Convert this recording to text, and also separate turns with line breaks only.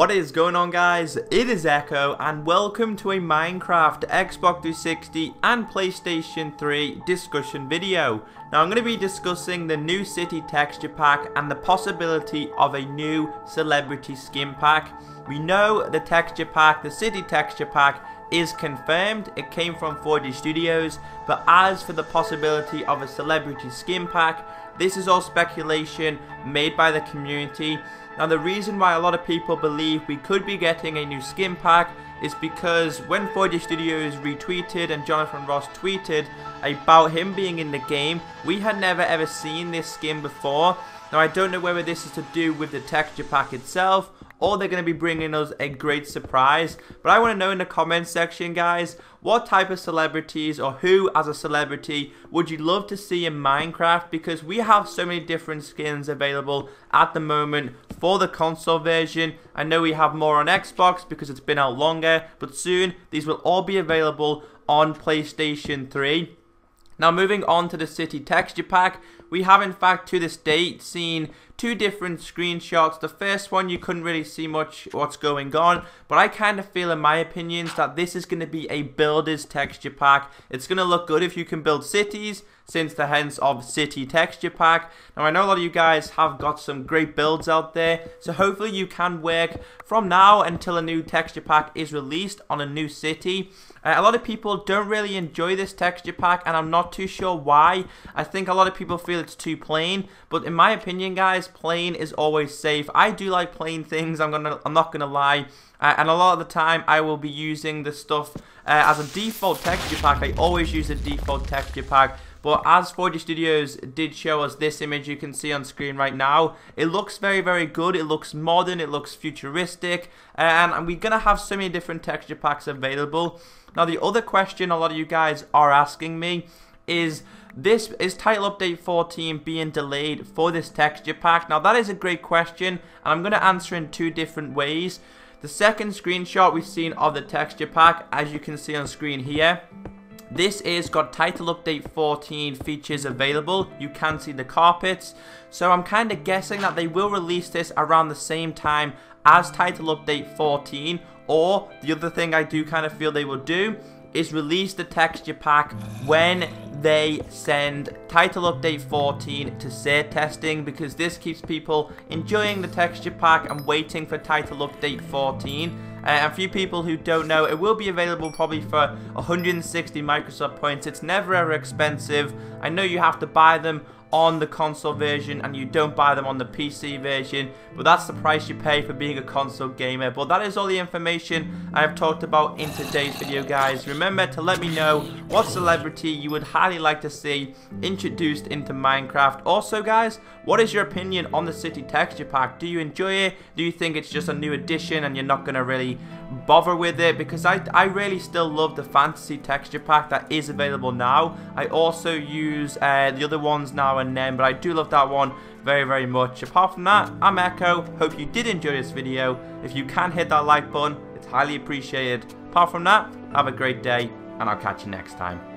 What is going on guys? It is Ecko and welcome to a Minecraft, Xbox 360 and PlayStation 3 discussion video. Now I'm going to be discussing the new city texture pack and the possibility of a new celebrity skin pack. We know the texture pack, the city texture pack is confirmed. It came from 4J Studios. But as for the possibility of a celebrity skin pack, this is all speculation made by the community. Now the reason why a lot of people believe we could be getting a new skin pack is because when 4J Studios retweeted and Jonathan Ross tweeted about him being in the game, we had never ever seen this skin before. Now I don't know whether this is to do with the texture pack itself or they're going to be bringing us a great surprise. But I want to know in the comments section, guys, what type of celebrities or who as a celebrity would you love to see in Minecraft? Because we have so many different skins available at the moment for the console version. I know we have more on Xbox because it's been out longer, but soon these will all be available on PlayStation 3. Now moving on to the city texture pack, we have in fact to this date seen two different screenshots. The first one you couldn't really see much what's going on, but I kind of feel in my opinions that this is going to be a builder's texture pack. It's going to look good if you can build cities, since the hence of city texture pack. Now I know a lot of you guys have got some great builds out there, so hopefully you can work from now until a new texture pack is released on a new city. Uh, a lot of people don't really enjoy this texture pack and I'm not too sure why. I think a lot of people feel it's too plain, but in my opinion guys, plain is always safe. I do like plain things, I'm gonna I'm not gonna lie. Uh, and a lot of the time I will be using the stuff uh, as a default texture pack. I always use a default texture pack but as 4J Studios did show us this image you can see on screen right now, it looks very, very good. It looks modern. It looks futuristic. And we're going to have so many different texture packs available. Now, the other question a lot of you guys are asking me is this is title update 14 being delayed for this texture pack now that is a great question and i'm going to answer in two different ways the second screenshot we've seen of the texture pack as you can see on screen here this is got title update 14 features available. You can see the carpets. So I'm kind of guessing that they will release this around the same time as title update 14. Or the other thing I do kind of feel they will do is release the texture pack when they send title update 14 to say testing because this keeps people enjoying the texture pack and waiting for title update 14 uh, a few people who don't know, it will be available probably for 160 Microsoft points. It's never ever expensive. I know you have to buy them on the console version and you don't buy them on the PC version but that's the price you pay for being a console gamer. But that is all the information I have talked about in today's video guys. Remember to let me know what celebrity you would highly like to see introduced into Minecraft. Also guys what is your opinion on the city texture pack? Do you enjoy it? Do you think it's just a new addition and you're not gonna really bother with it? Because I, I really still love the fantasy texture pack that is available now. I also use uh, the other ones now and then, but I do love that one very, very much. Apart from that, I'm Ecko. Hope you did enjoy this video. If you can hit that like button, it's highly appreciated. Apart from that, have a great day, and I'll catch you next time.